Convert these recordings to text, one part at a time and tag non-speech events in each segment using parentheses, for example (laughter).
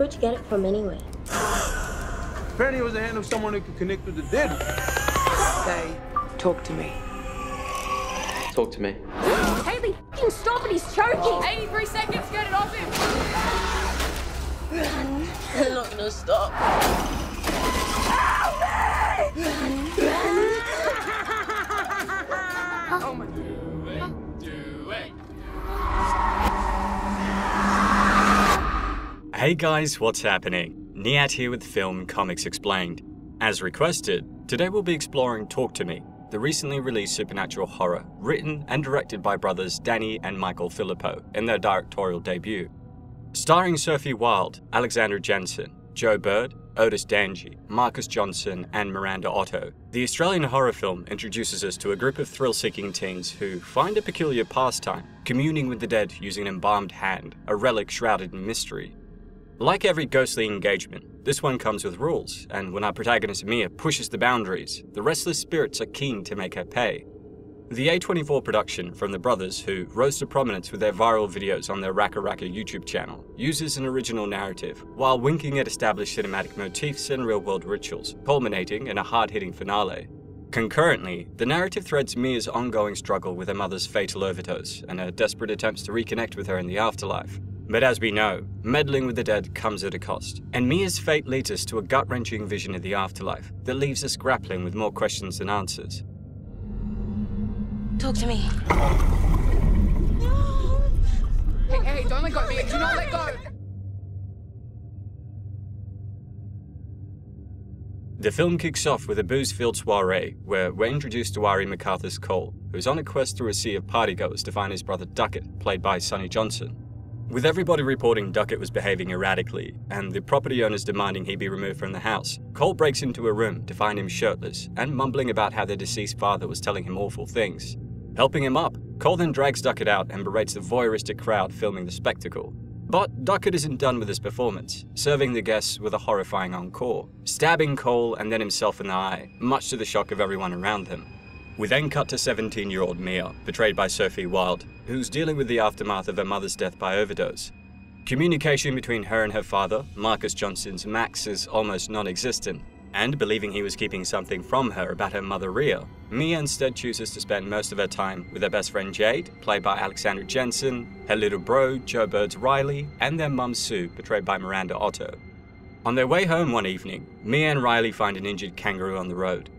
Where'd you get it from anyway? Apparently it was the hand of someone who could connect with the dead. Say, talk to me. Talk to me. Haley, f***ing stop it, he's choking! 83 seconds, get it off him! They're not gonna stop. (laughs) Oh my Hey guys, what's happening? Niyat here with Film Comics Explained. As requested, today we'll be exploring Talk to Me, the recently released supernatural horror, written and directed by brothers Danny and Michael Philippou in their directorial debut. Starring Sophie Wilde, Alexandra Jensen, Joe Bird, Otis Dhanji, Marcus Johnson, and Miranda Otto, the Australian horror film introduces us to a group of thrill seeking teens who find a peculiar pastime, communing with the dead using an embalmed hand, a relic shrouded in mystery. Like every ghostly engagement, this one comes with rules, and when our protagonist Mia pushes the boundaries, the restless spirits are keen to make her pay. The A24 production from the brothers who rose to prominence with their viral videos on their RackaRacka YouTube channel uses an original narrative, while winking at established cinematic motifs and real-world rituals, culminating in a hard-hitting finale. Concurrently, the narrative threads Mia's ongoing struggle with her mother's fatal overdose and her desperate attempts to reconnect with her in the afterlife. But as we know, meddling with the dead comes at a cost, and Mia's fate leads us to a gut wrenching vision of the afterlife that leaves us grappling with more questions than answers. Talk to me. Hey, hey, don't let go, Mia. Do not let go. The film kicks off with a booze-filled soiree where we're introduced to Ari MacArthur's Cole, who's on a quest through a sea of partygoers to find his brother Duckett, played by Sonny Johnson. With everybody reporting Duckett was behaving erratically, and the property owners demanding he be removed from the house, Cole breaks into a room to find him shirtless and mumbling about how their deceased father was telling him awful things. Helping him up, Cole then drags Duckett out and berates the voyeuristic crowd filming the spectacle. But Duckett isn't done with his performance, serving the guests with a horrifying encore, stabbing Cole and then himself in the eye, much to the shock of everyone around him. We then cut to 17 year old Mia, portrayed by Sophie Wilde, who's dealing with the aftermath of her mother's death by overdose. Communication between her and her father, Marcus Johnson's Max, is almost non existent, and believing he was keeping something from her about her mother Rhea, Mia instead chooses to spend most of her time with her best friend Jade, played by Alexandra Jensen, her little bro, Joe Bird's Riley, and their mum Sue, portrayed by Miranda Otto. On their way home one evening, Mia and Riley find an injured kangaroo on the road.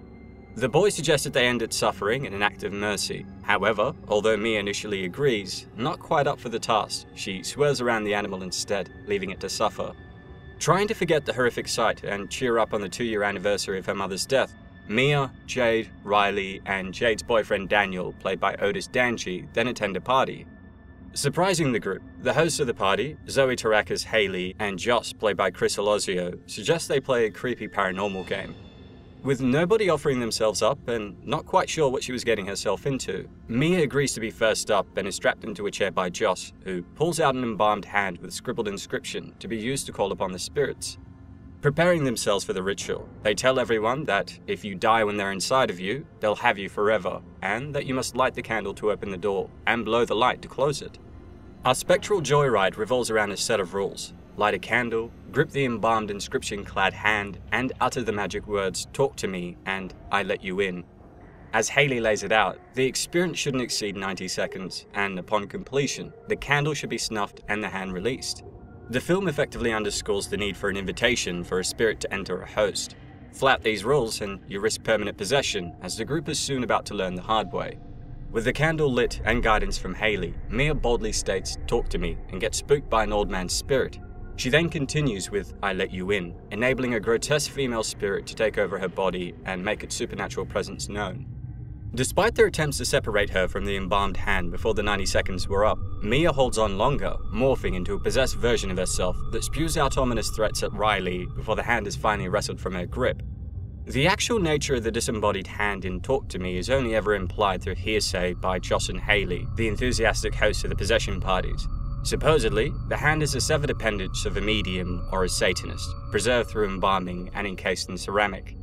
The boy suggested they end its suffering in an act of mercy. However, although Mia initially agrees, not quite up for the task, she swears around the animal instead, leaving it to suffer. Trying to forget the horrific sight and cheer up on the two year anniversary of her mother's death, Mia, Jade, Riley, and Jade's boyfriend Daniel, played by Otis Dhanji, then attend a party. Surprising the group, the hosts of the party, Zoe Terakes Haley and Joss, played by Chris Alosio, suggest they play a creepy paranormal game. With nobody offering themselves up and not quite sure what she was getting herself into, Mia agrees to be first up and is strapped into a chair by Joss, who pulls out an embalmed hand with scribbled inscription to be used to call upon the spirits. Preparing themselves for the ritual, they tell everyone that if you die when they're inside of you, they'll have you forever, and that you must light the candle to open the door and blow the light to close it. Our spectral joyride revolves around a set of rules. Light a candle, grip the embalmed inscription clad hand, and utter the magic words, Talk to me, and I let you in. As Haley lays it out, the experience shouldn't exceed 90 seconds, and upon completion, the candle should be snuffed and the hand released. The film effectively underscores the need for an invitation for a spirit to enter a host. Flout these rules and you risk permanent possession, as the group is soon about to learn the hard way. With the candle lit and guidance from Haley, Mia boldly states, Talk to me, and gets spooked by an old man's spirit. She then continues with I let you in, enabling a grotesque female spirit to take over her body and make its supernatural presence known. Despite their attempts to separate her from the embalmed hand before the 90 seconds were up, Mia holds on longer, morphing into a possessed version of herself that spews out ominous threats at Riley before the hand is finally wrestled from her grip. The actual nature of the disembodied hand in Talk to Me is only ever implied through hearsay by Jocelyn Haley, the enthusiastic host of the possession parties. Supposedly, the hand is a severed appendage of a medium or a Satanist, preserved through embalming and encased in ceramic.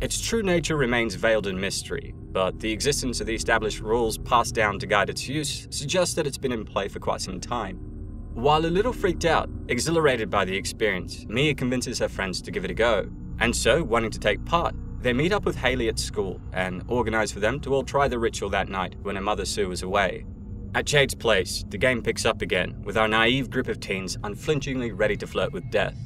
Its true nature remains veiled in mystery, but the existence of the established rules passed down to guide its use suggests that it's been in play for quite some time. While a little freaked out, exhilarated by the experience, Mia convinces her friends to give it a go. And so, wanting to take part, they meet up with Haley at school and organize for them to all try the ritual that night when her mother Sue is away. At Jade's place, the game picks up again, with our naive group of teens unflinchingly ready to flirt with death.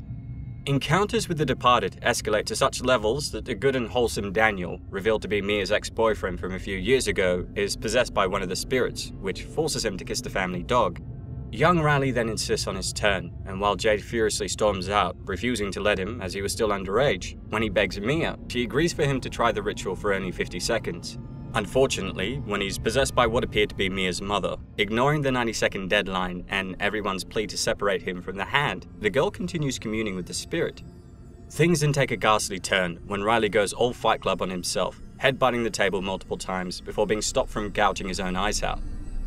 Encounters with the departed escalate to such levels that the good and wholesome Daniel, revealed to be Mia's ex boyfriend from a few years ago, is possessed by one of the spirits, which forces him to kiss the family dog. Young Riley then insists on his turn, and while Jade furiously storms out, refusing to let him as he was still underage, when he begs Mia, she agrees for him to try the ritual for only 50 seconds. Unfortunately, when he's possessed by what appeared to be Mia's mother, ignoring the 90 second deadline and everyone's plea to separate him from the hand, the girl continues communing with the spirit. Things then take a ghastly turn when Riley goes all Fight Club on himself, headbutting the table multiple times before being stopped from gouging his own eyes out.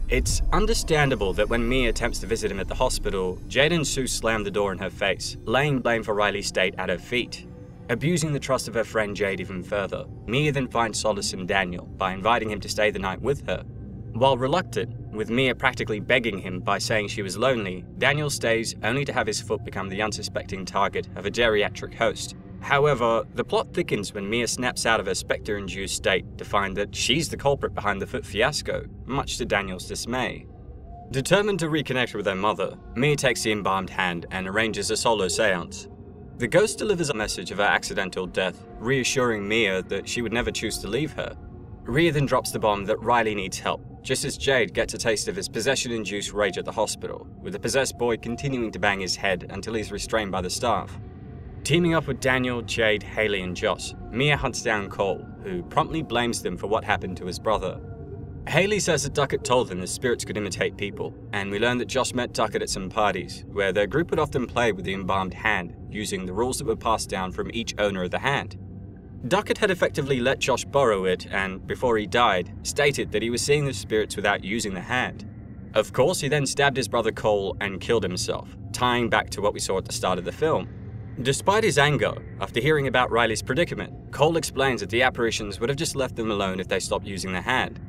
It's understandable that when Mia attempts to visit him at the hospital, Jade and Sue slam the door in her face, laying blame for Riley's state at her feet, Abusing the trust of her friend Jade even further, Mia then finds solace in Daniel by inviting him to stay the night with her. While reluctant, with Mia practically begging him by saying she was lonely, Daniel stays only to have his foot become the unsuspecting target of a geriatric host. However, the plot thickens when Mia snaps out of her spectre induced state to find that she's the culprit behind the foot fiasco, much to Daniel's dismay. Determined to reconnect with her mother, Mia takes the embalmed hand and arranges a solo seance. The ghost delivers a message of her accidental death, reassuring Mia that she would never choose to leave her. Rhea then drops the bomb that Riley needs help, just as Jade gets a taste of his possession induced rage at the hospital, with the possessed boy continuing to bang his head until he's restrained by the staff. Teaming up with Daniel, Jade, Haley, and Joss, Mia hunts down Cole, who promptly blames them for what happened to his brother. Haley says that Duckett told them the spirits could imitate people, and we learn that Joss met Duckett at some parties, where their group would often play with the embalmed hand, using the rules that were passed down from each owner of the hand. Duckett had effectively let Joss borrow it, and before he died, stated that he was seeing the spirits without using the hand. Of course, he then stabbed his brother Cole and killed himself, tying back to what we saw at the start of the film. Despite his anger, after hearing about Riley's predicament, Cole explains that the apparitions would have just left them alone if they stopped using the hand,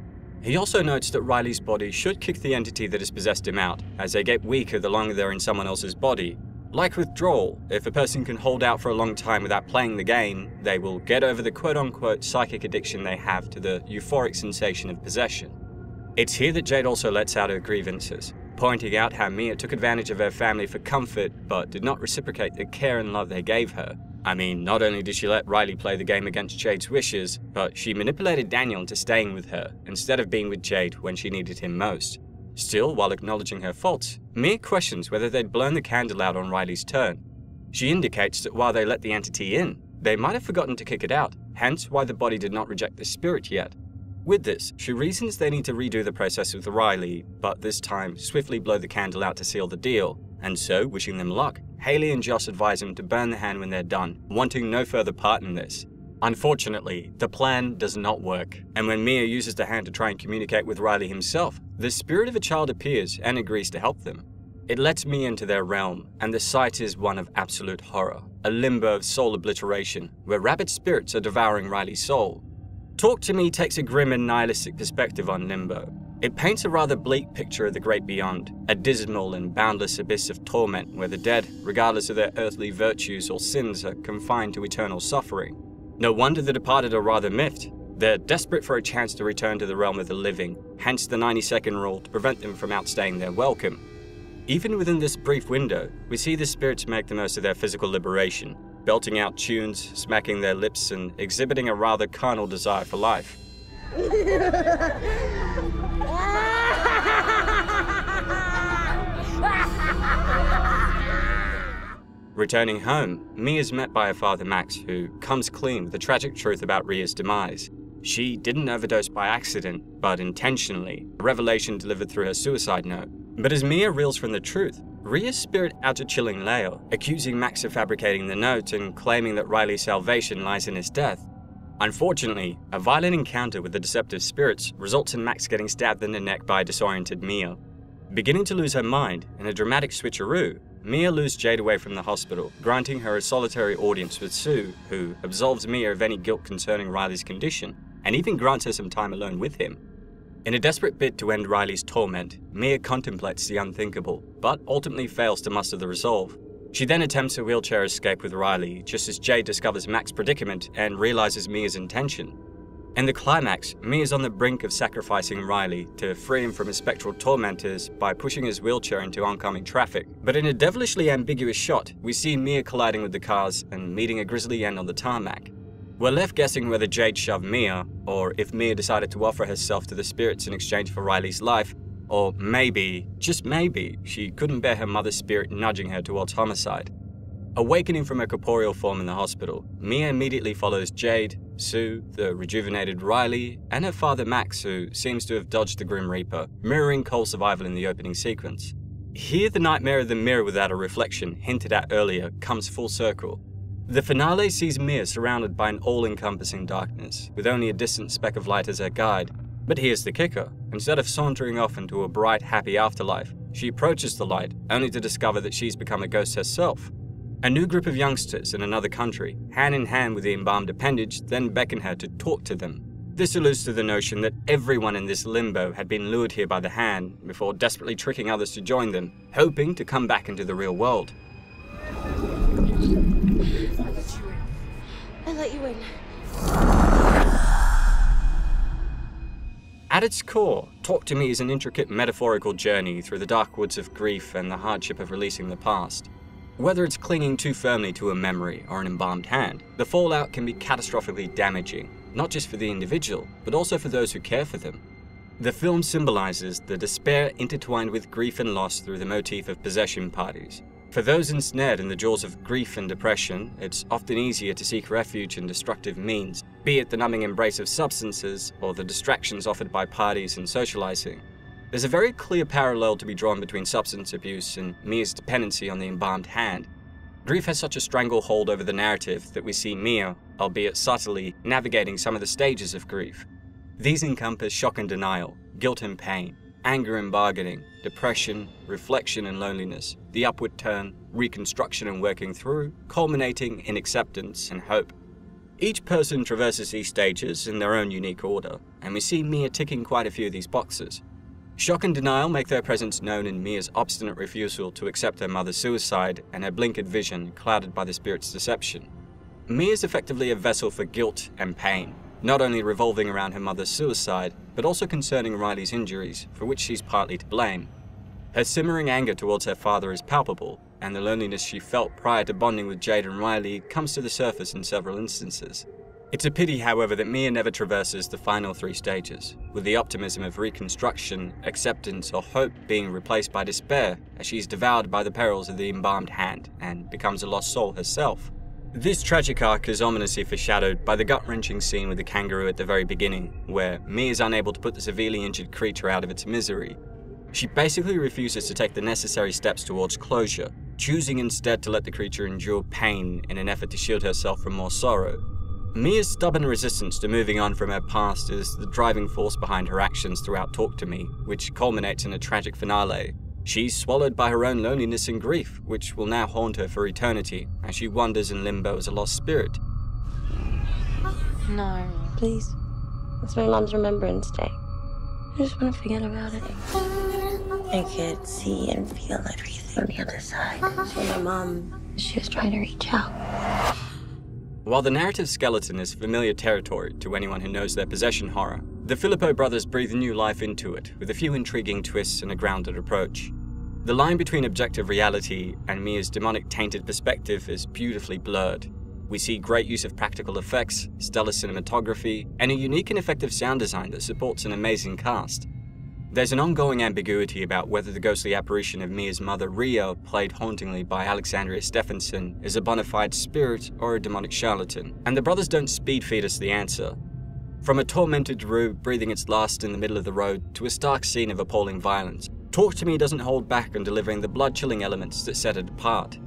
he also notes that Riley's body should kick the entity that has possessed him out, as they get weaker the longer they're in someone else's body. Like withdrawal, if a person can hold out for a long time without playing the game, they will get over the quote unquote psychic addiction they have to the euphoric sensation of possession. It's here that Jade also lets out her grievances, pointing out how Mia took advantage of her family for comfort but did not reciprocate the care and love they gave her, I mean, not only did she let Riley play the game against Jade's wishes, but she manipulated Daniel into staying with her instead of being with Jade when she needed him most. Still, while acknowledging her faults, Mia questions whether they'd blown the candle out on Riley's turn. She indicates that while they let the entity in, they might have forgotten to kick it out, hence why the body did not reject the spirit yet. With this, she reasons they need to redo the process with Riley, but this time swiftly blow the candle out to seal the deal, and so, wishing them luck, Haley and Joss advise him to burn the hand when they're done, wanting no further part in this. Unfortunately, the plan does not work, and when Mia uses the hand to try and communicate with Riley himself, the spirit of a child appears and agrees to help them. It lets Mia into their realm, and the sight is one of absolute horror, a limbo of soul obliteration, where rabid spirits are devouring Riley's soul. Talk to Me takes a grim and nihilistic perspective on Limbo, it paints a rather bleak picture of the great beyond, a dismal and boundless abyss of torment where the dead, regardless of their earthly virtues or sins, are confined to eternal suffering. No wonder the departed are rather miffed. They're desperate for a chance to return to the realm of the living, hence the 90 second rule to prevent them from outstaying their welcome. Even within this brief window, we see the spirits make the most of their physical liberation, belting out tunes, smacking their lips, and exhibiting a rather carnal desire for life. (laughs) Returning home, Mia is met by her father Max, who comes clean with the tragic truth about Rhea's demise. She didn't overdose by accident, but intentionally, a revelation delivered through her suicide note. But as Mia reels from the truth, Rhea's spirit outer chilling Leo, accusing Max of fabricating the note and claiming that Riley's salvation lies in his death. Unfortunately, a violent encounter with the deceptive spirits results in Max getting stabbed in the neck by a disoriented Mia. Beginning to lose her mind in a dramatic switcheroo, Mia lures Jade away from the hospital, granting her a solitary audience with Sue, who absolves Mia of any guilt concerning Riley's condition, and even grants her some time alone with him. In a desperate bid to end Riley's torment, Mia contemplates the unthinkable, but ultimately fails to muster the resolve. She then attempts a wheelchair escape with Riley, just as Jade discovers Max's predicament and realizes Mia's intention. In the climax, Mia is on the brink of sacrificing Riley to free him from his spectral tormentors by pushing his wheelchair into oncoming traffic. But in a devilishly ambiguous shot, we see Mia colliding with the cars and meeting a grisly end on the tarmac. We're left guessing whether Jade shoved Mia, or if Mia decided to offer herself to the spirits in exchange for Riley's life, or maybe, just maybe, she couldn't bear her mother's spirit nudging her towards homicide. Awakening from her corporeal form in the hospital, Mia immediately follows Jade, Sue, the rejuvenated Riley, and her father Max, who seems to have dodged the Grim Reaper, mirroring Cole's survival in the opening sequence. Here, the nightmare of the mirror without a reflection, hinted at earlier, comes full circle. The finale sees Mia surrounded by an all encompassing darkness, with only a distant speck of light as her guide, but here's the kicker. Instead of sauntering off into a bright, happy afterlife, she approaches the light, only to discover that she's become a ghost herself. A new group of youngsters in another country, hand in hand with the embalmed appendage, then beckon her to talk to them. This alludes to the notion that everyone in this limbo had been lured here by the hand before desperately tricking others to join them, hoping to come back into the real world. I let you in. At its core, Talk to Me is an intricate metaphorical journey through the dark woods of grief and the hardship of releasing the past. Whether it's clinging too firmly to a memory or an embalmed hand, the fallout can be catastrophically damaging, not just for the individual, but also for those who care for them. The film symbolizes the despair intertwined with grief and loss through the motif of possession parties. For those ensnared in the jaws of grief and depression, it's often easier to seek refuge in destructive means, be it the numbing embrace of substances or the distractions offered by parties and socializing. There's a very clear parallel to be drawn between substance abuse and Mia's dependency on the embalmed hand. Grief has such a stranglehold over the narrative that we see Mia, albeit subtly, navigating some of the stages of grief. These encompass shock and denial, guilt and pain, anger and bargaining, depression, reflection and loneliness, the upward turn, reconstruction and working through, culminating in acceptance and hope. Each person traverses these stages in their own unique order, and we see Mia ticking quite a few of these boxes. Shock and denial make their presence known in Mia's obstinate refusal to accept her mother's suicide and her blinkered vision clouded by the spirit's deception. Mia is effectively a vessel for guilt and pain, not only revolving around her mother's suicide, but also concerning Riley's injuries, for which she's partly to blame. Her simmering anger towards her father is palpable, and the loneliness she felt prior to bonding with Jade and Riley comes to the surface in several instances. It's a pity, however, that Mia never traverses the final three stages, with the optimism of reconstruction, acceptance, or hope being replaced by despair as she's devoured by the perils of the embalmed hand and becomes a lost soul herself. This tragic arc is ominously foreshadowed by the gut wrenching scene with the kangaroo at the very beginning, where Mia is unable to put the severely injured creature out of its misery. She basically refuses to take the necessary steps towards closure, choosing instead to let the creature endure pain in an effort to shield herself from more sorrow. Mia's stubborn resistance to moving on from her past is the driving force behind her actions throughout Talk to Me, which culminates in a tragic finale She's swallowed by her own loneliness and grief, which will now haunt her for eternity as she wanders in limbo as a lost spirit. No. Please. It's my mom's Remembrance Day. I just want to forget about it. I could see and feel everything on the other side. So my mom, she was trying to reach out. While the narrative skeleton is familiar territory to anyone who knows their possession horror, the Philippou brothers breathe new life into it with a few intriguing twists and a grounded approach. The line between objective reality and Mia's demonic tainted perspective is beautifully blurred. We see great use of practical effects, stellar cinematography, and a unique and effective sound design that supports an amazing cast. There's an ongoing ambiguity about whether the ghostly apparition of Mia's mother Rhea, played hauntingly by Alexandria Steffensen, is a bona fide spirit or a demonic charlatan, and the brothers don't speed feed us the answer. From a tormented Rue breathing its last in the middle of the road to a stark scene of appalling violence, Talk to Me doesn't hold back on delivering the blood chilling elements that set it apart.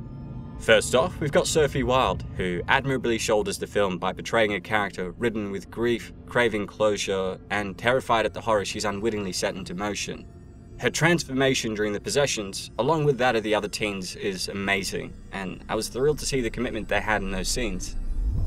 First off, we've got Sophie Wilde, who admirably shoulders the film by portraying a character ridden with grief, craving closure, and terrified at the horror she's unwittingly set into motion. Her transformation during the possessions, along with that of the other teens, is amazing, and I was thrilled to see the commitment they had in those scenes.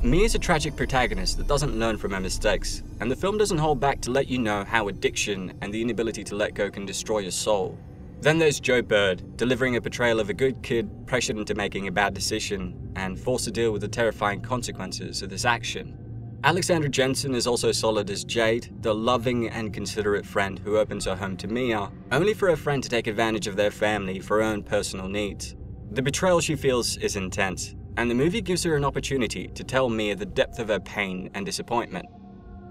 Mia is a tragic protagonist that doesn't learn from her mistakes, and the film doesn't hold back to let you know how addiction and the inability to let go can destroy your soul. Then there's Joe Bird, delivering a portrayal of a good kid pressured into making a bad decision and forced to deal with the terrifying consequences of this action. Alexandra Jensen is also solid as Jade, the loving and considerate friend who opens her home to Mia, only for her friend to take advantage of their family for her own personal needs. The betrayal she feels is intense, and the movie gives her an opportunity to tell Mia the depth of her pain and disappointment.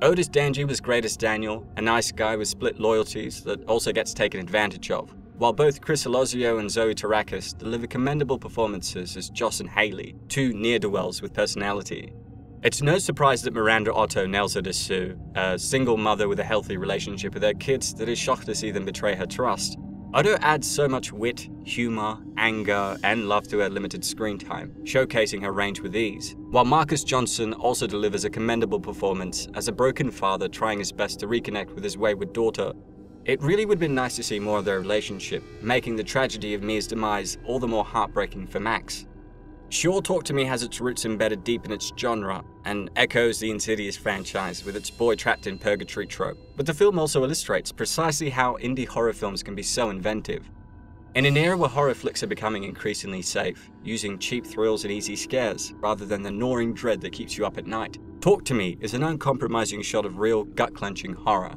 Otis Dhanji was great as Daniel, a nice guy with split loyalties that also gets taken advantage of, while both Chris Alosio and Zoe Terakes deliver commendable performances as Joss and Haley, two ne'er-do-wells with personality. It's no surprise that Miranda Otto nails it as Sue, a single mother with a healthy relationship with her kids that is shocked to see them betray her trust. Otto adds so much wit, humour, anger, and love to her limited screen time, showcasing her range with ease, while Marcus Johnson also delivers a commendable performance as a broken father trying his best to reconnect with his wayward daughter. It really would have been nice to see more of their relationship, making the tragedy of Mia's demise all the more heartbreaking for Max. Sure Talk to Me has its roots embedded deep in its genre and echoes the Insidious franchise with its boy trapped in purgatory trope, but the film also illustrates precisely how indie horror films can be so inventive. In an era where horror flicks are becoming increasingly safe, using cheap thrills and easy scares rather than the gnawing dread that keeps you up at night, Talk to Me is an uncompromising shot of real, gut clenching horror.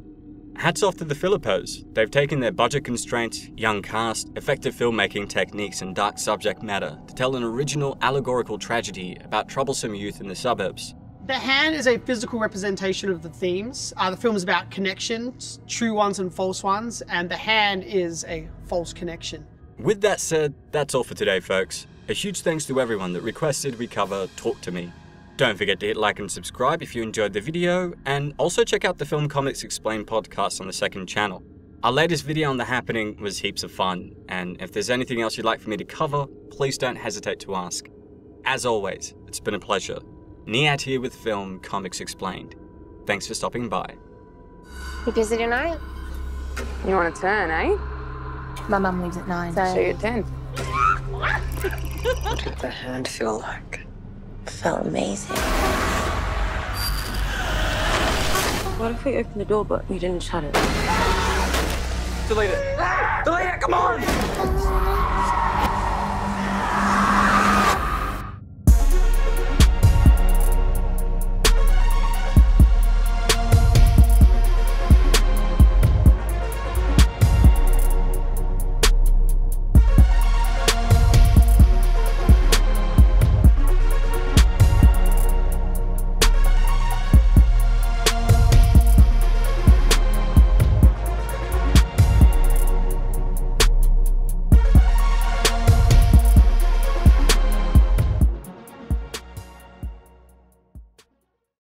Hats off to the Philippous. They've taken their budget constraints, young cast, effective filmmaking techniques, and dark subject matter to tell an original allegorical tragedy about troublesome youth in the suburbs. The hand is a physical representation of the themes. Uh, the film is about connections, true ones and false ones, and the hand is a false connection. With that said, that's all for today, folks. A huge thanks to everyone that requested we cover Talk to Me. Don't forget to hit like and subscribe if you enjoyed the video, and also check out the Film Comics Explained podcast on the second channel. Our latest video on The Happening was heaps of fun, and if there's anything else you'd like for me to cover, please don't hesitate to ask. As always, it's been a pleasure. Niyat here with Film Comics Explained. Thanks for stopping by. You busy tonight? You want to turn, eh? My mum leaves at nine. So you're 10. (laughs) What did the hand feel like? It felt amazing. What if we opened the door but we didn't shut it? Delete it. Delete it, come on!